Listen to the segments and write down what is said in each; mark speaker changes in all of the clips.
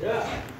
Speaker 1: Yeah.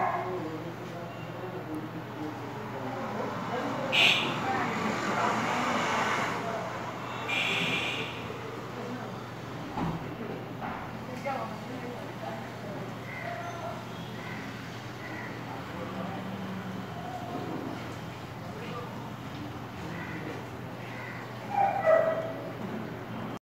Speaker 1: Yeah.